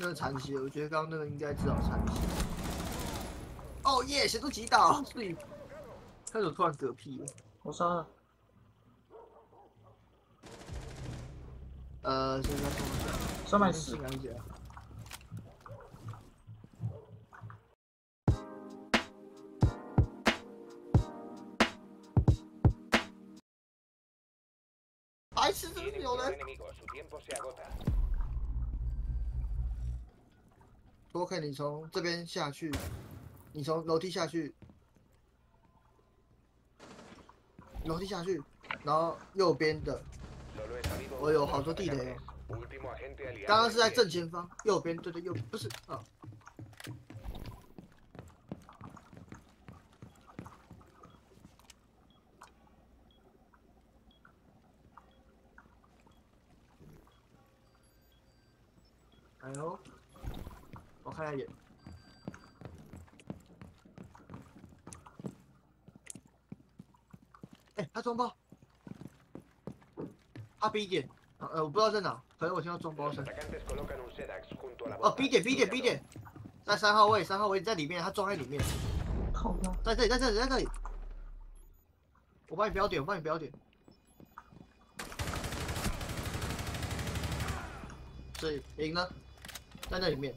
那个残血，我觉得刚刚那个应该至少残血。哦耶，协助击倒，所以他怎么突然嗝屁了？我杀了，呃，现在送一下，三百四信，仰一下。白痴，真的是有人！多亏你从这边下去你从楼梯下去楼梯下去然后右边的我有好多地雷刚刚是在正前方右边对对右不是啊我看一下眼。哎、他装包，他 B 点，呃，我不知道在哪，可能我听到装包声。哦 bomba.，B 点 B 点 B 点，在三号位，三号位在里面，他装在里面，在这里，在这里，在这里。我帮你标点，我帮你标点。所以赢了，在那里面，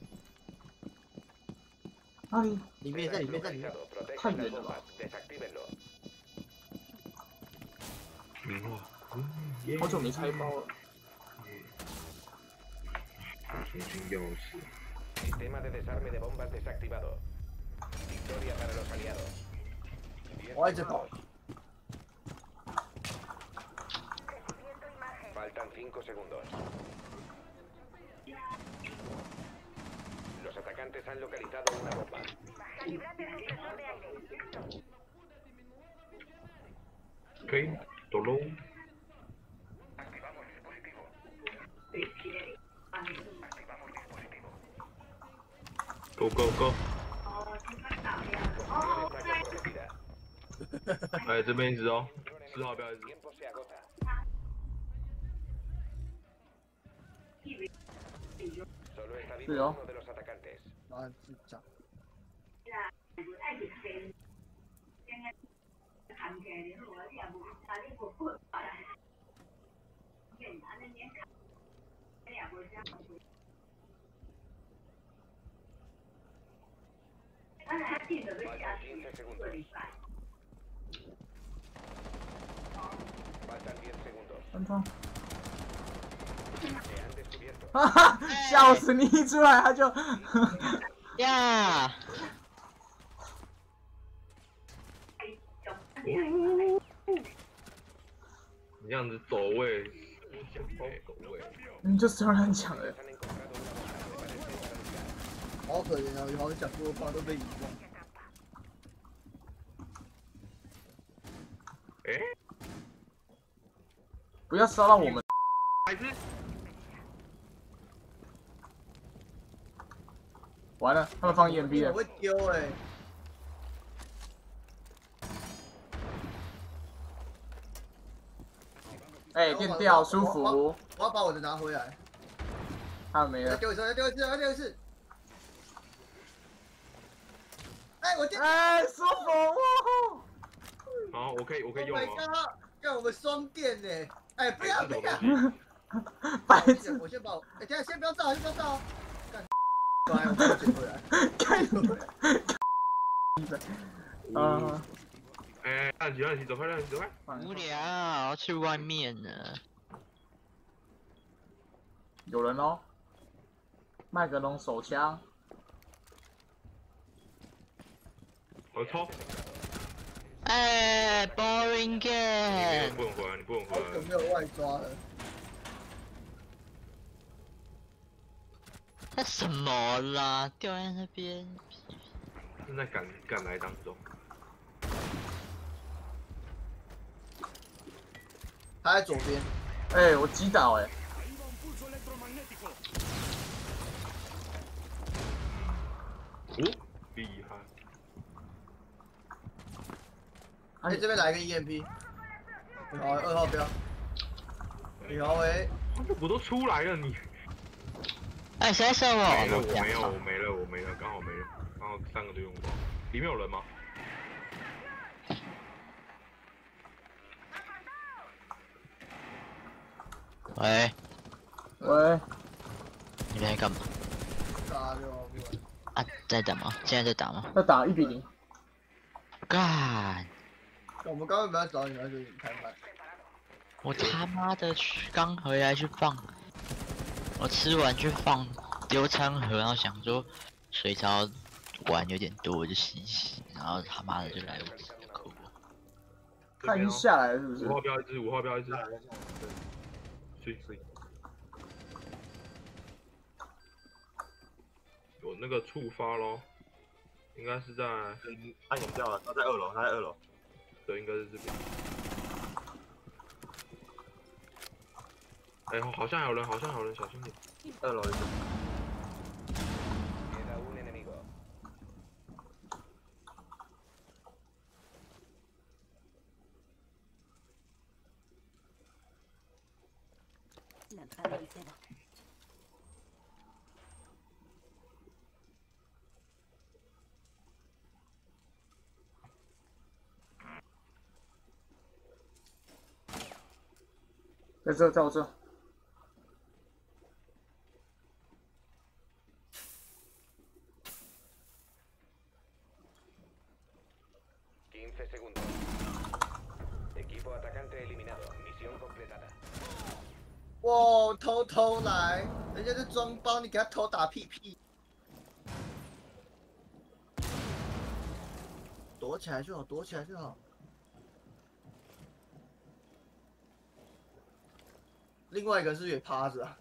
哪里？里面在里面在里面。Localizado. Protejan Ay, las no. bombas. Desactívenlo. 名画，嗯，耶好久没拆包了。重新钥匙，Sistema de desarme de bombas desactivado. Victoria para los aliados. Diez 我一 直跑 segundos.，Faltan 5 segundos. Los atacantes han localizado una bomba. OK，走喽。Go go go！ Descarga prometida. 哎，这边一直哦，四号标一直。 Tiempo se agota. Solo está vivo Cuidado. uno de los atacantes. 然后就这样。Faltan 15 segundos. Faltan 10 segundos. 三张，Se han descubierto. 哈哈，笑死你！一出来他就，呀！你这样子走位，走位。你就突然讲了 Han，encontrado una bomba que parece estar ubicada. 好可怜啊，有好多讲过的话都被遗忘。哎，不要骚扰我们。还是完了，他们放 EMP 了。我会丢哎、哎，电掉，舒服。我要把我的拿回来。他们没了。丢一次，再丢一次，再丢一次。哎，我电哎，舒服。哇好，我可以，我可以 Oh 用 my 了。god！让我们双电呢！哎，不要不要！白痴，我先把我，哎，等下先不要照，先不要照哦。干，乖，我把它捡回来。看你。啊，哎，按起按起，走快，按起走快。无聊，去外面呢。有人哦。麦格龙手枪，我操。哎，boring game。不能回来，你不能回来。好久没有外抓了。那什么啦？掉在那边。正在赶赶来当中。他在左边，哎，我击倒哎。哦，厉害。哎，这边来一个 EMP。你好，二号标。你好，喂。我都出来了，你哎，谁在射我？没了，我我没有，我没了，我没了，刚好没了，刚好三个都用光。里面有人吗？喂，喂，你们在干嘛？杀掉啊，在打吗？现在在打吗？在打一比零，干！我们刚刚本来找你们，就你看看。我他妈的去刚回来去放，我吃完去放丢餐盒，然后想说水槽碗有点多，我就洗一洗，然后他妈的就来不及，可恶！他已经下来了是不是五？号标一只，五号标一只。睡睡。有那个触发咯，应该是在，他眼掉了，他在二楼，他在二楼。对，应该是这边。哎好像有人好像有人小心点二楼那那个。在这在我这。15 segundos. Equipo atacante eliminado. Misión completada. 哇，偷偷来，人家在装包，你给他偷打屁屁。躲起来就好，躲起来就好。另外一个是也趴着啊？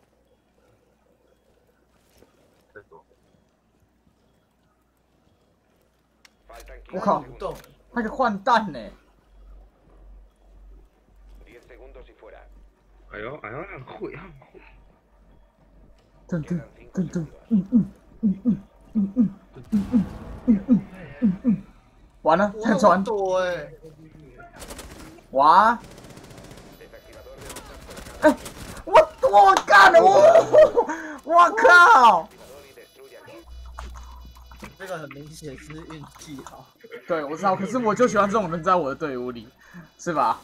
我15靠不动那是换弹呢？哎呦哎呦，很会很！噔噔噔噔，嗯嗯嗯嗯嗯嗯嗯嗯嗯嗯嗯嗯，完了，太穿多哎！哇！哎、我多干了，我我靠！这个很明显是运气好。对我知道，可是我就喜欢这种人在我的队伍里，是吧？